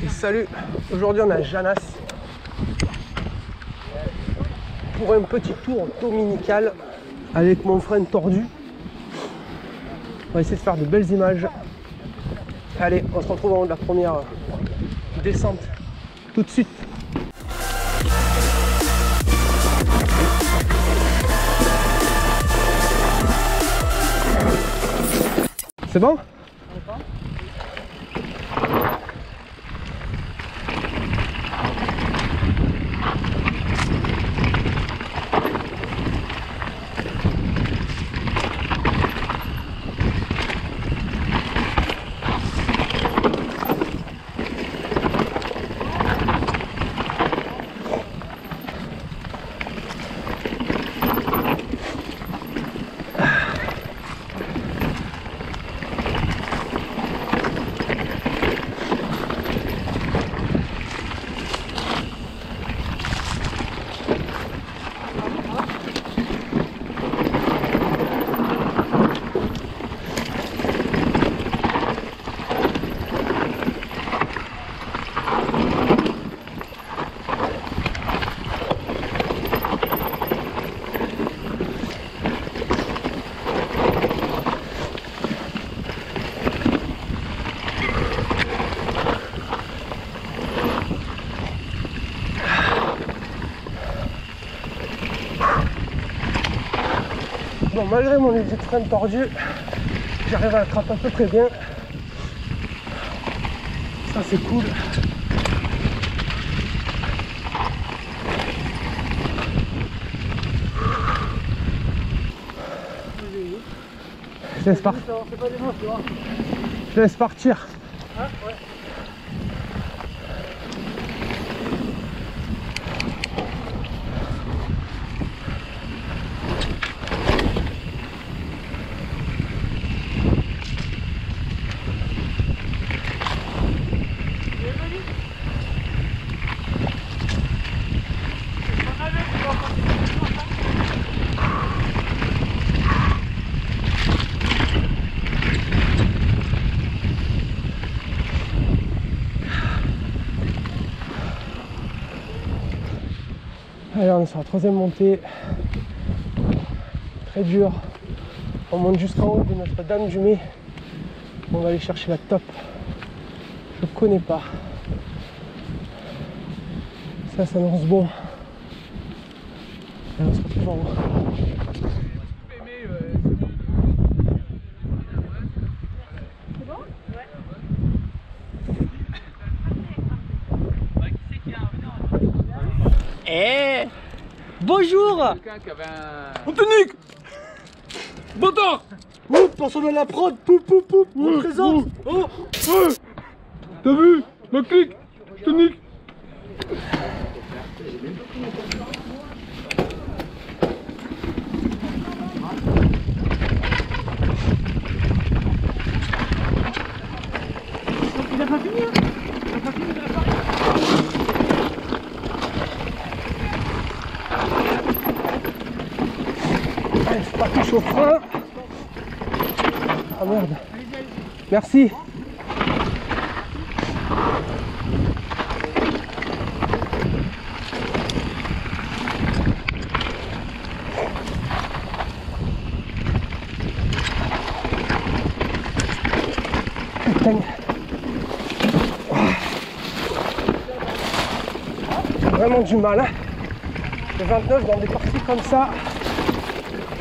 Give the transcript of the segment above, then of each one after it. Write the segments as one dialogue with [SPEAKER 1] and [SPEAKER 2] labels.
[SPEAKER 1] Et salut, aujourd'hui on a Janas pour un petit tour dominical avec mon frein tordu. On va essayer de faire de belles images. Allez, on se retrouve en haut de la première descente tout de suite. C'est bon? Malgré mon de frein tordu, j'arrive à attraper un peu très bien. Ça, c'est cool. Je laisse, par- je laisse partir. Allez, on est sur la troisième montée. Très dur. On monte jusqu'en haut de Notre-Dame du Mai. On va aller chercher la top. Je connais pas. Ça s'annonce bon. Allez, on se retrouve en haut.
[SPEAKER 2] Bonjour.
[SPEAKER 3] Anthonique Bâtard
[SPEAKER 1] Ouh, personne à la prod, poup poup poup, on présente
[SPEAKER 3] Oh. Ouais T'as vu? Ma clique. Tonique
[SPEAKER 1] Allez, Ah merde. Merci. J'ai vraiment du mal. Hein. Le 29 dans des parties comme ça.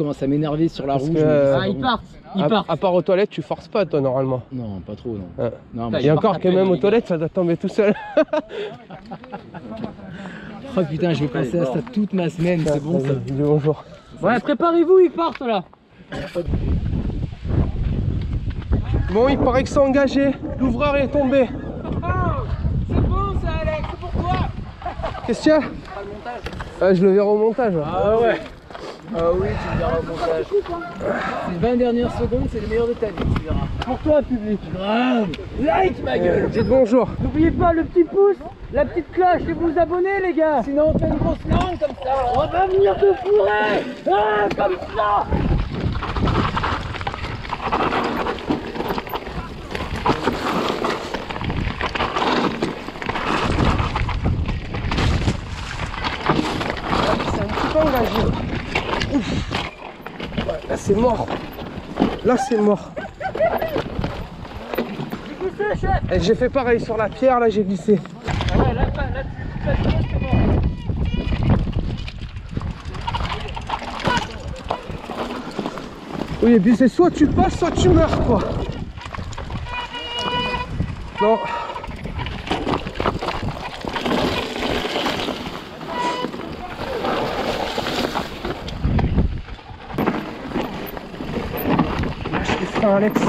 [SPEAKER 2] Commence à m'énerver sur la
[SPEAKER 1] Parce
[SPEAKER 2] rouge.
[SPEAKER 1] que, euh,
[SPEAKER 2] ah,
[SPEAKER 1] Ah, ils
[SPEAKER 4] partent,
[SPEAKER 1] À, à part aux toilettes, tu forces pas toi normalement.
[SPEAKER 2] Non, pas trop, non.
[SPEAKER 1] Ouais.
[SPEAKER 2] non mais
[SPEAKER 1] Et encore que même aux toilettes, ça doit tomber tout seul.
[SPEAKER 2] Oh putain, je vais penser à ça toute ma semaine, c'est bon ça.
[SPEAKER 1] Dis bonjour.
[SPEAKER 4] Ouais, préparez-vous, ils partent là.
[SPEAKER 1] Bon, il paraît que c'est engagé. L'ouvreur est tombé.
[SPEAKER 2] C'est bon ça Alex, c'est pour toi
[SPEAKER 1] Qu'est-ce qu'il y a? Ah, je le verrai au montage.
[SPEAKER 2] Ah ouais Ah oui, tu le verras au montage. Les 20 dernières secondes, c'est le meilleur de ta vie, tu verras.
[SPEAKER 1] Pour toi, public.
[SPEAKER 2] Grave Like ma gueule
[SPEAKER 1] Dites bonjour.
[SPEAKER 2] N'oubliez pas le petit pouce, la petite cloche et vous abonner les gars Sinon on fait une grosse langue comme ça On va venir te fourrer Ah, comme ça
[SPEAKER 1] C'est un petit peu engagé. Ouf. Ouais, là, c'est mort. Là, c'est mort. Et j'ai fait pareil sur la pierre, là, j'ai glissé. Oui, et c'est soit tu passes, soit tu meurs, quoi. Non. Alex.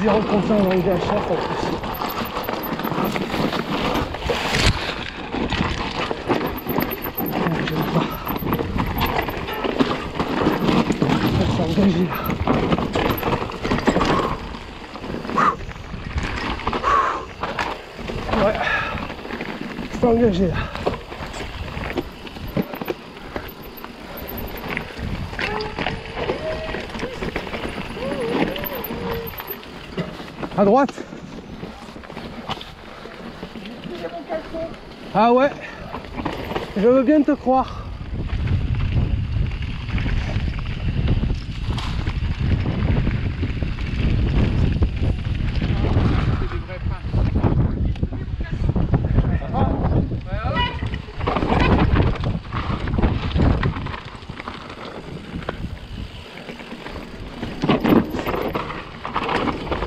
[SPEAKER 1] Zéro dans les. Ah, J'aime pas. Ça s'est engagé là. Ouais. C'est engagé là. À droite Ah ouais Je veux bien te croire.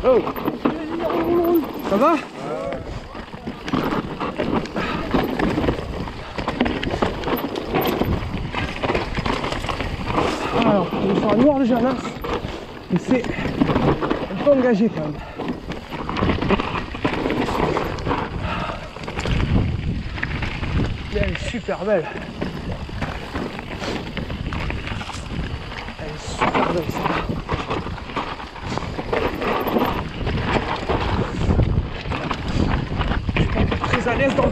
[SPEAKER 1] Oh Ça va Alors, on est sur un noir de Janas, mais c'est un peu engagé quand même. Et elle est super belle. Elle est super belle ça. très à l'aise dans le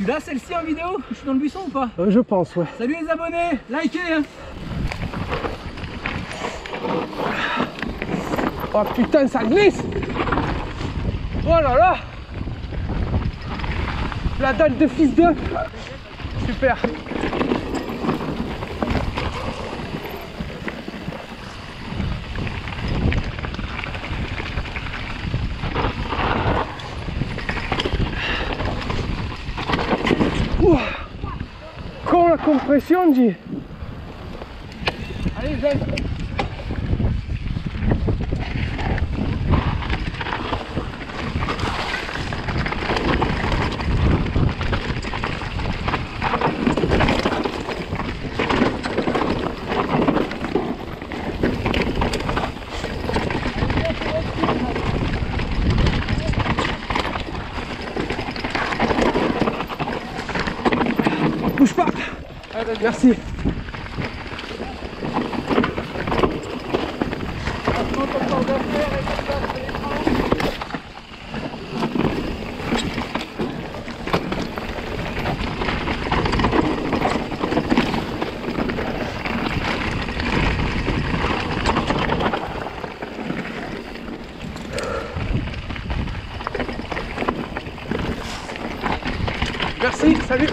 [SPEAKER 2] Tu l'as celle-ci en vidéo? Je suis dans le buisson ou pas?
[SPEAKER 1] Euh, Je pense ouais.
[SPEAKER 2] Salut les abonnés! Likez hein!
[SPEAKER 1] Oh putain, ça glisse! Oh là là! La dalle de fils de Super Con la Merci. Merci, salut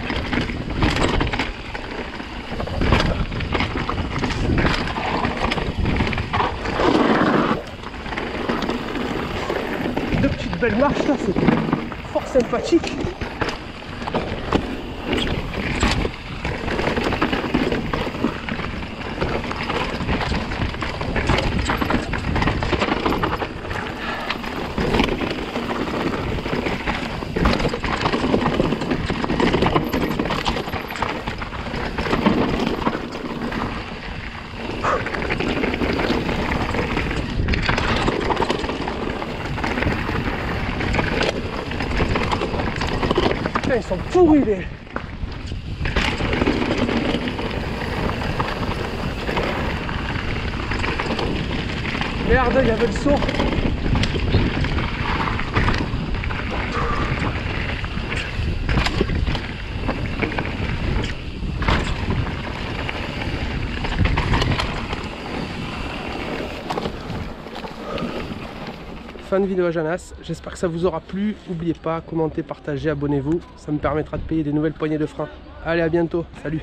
[SPEAKER 1] Belles marches là, c'est fort sympathique. Ils sont pourris les. Merde, il y avait le saut. Vidéo à Janas, j'espère que ça vous aura plu. N'oubliez pas, commentez, partagez, abonnez-vous. Ça me permettra de payer des nouvelles poignées de frein. Allez, à bientôt. Salut